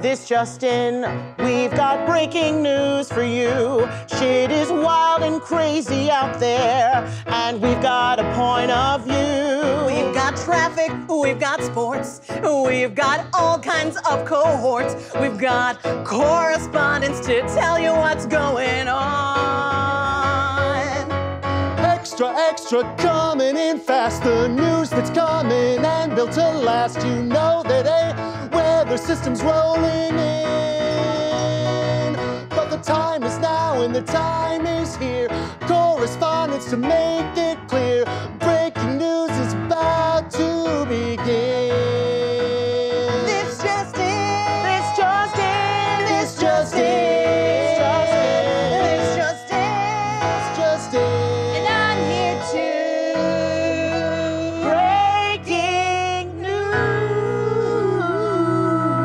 This just in, we've got breaking news for you. Shit is wild and crazy out there, and we've got a point of view. We've got traffic, we've got sports, we've got all kinds of cohorts, we've got correspondence to tell you what's going on. Extra, extra, coming in fast. The news that's coming and built to last. You know that a weather system's rolling in. But the time is now and the time is here. Correspondence to make it clear.